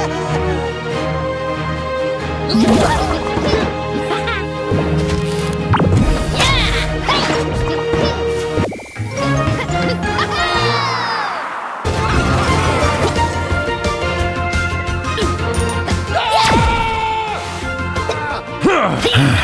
Huh.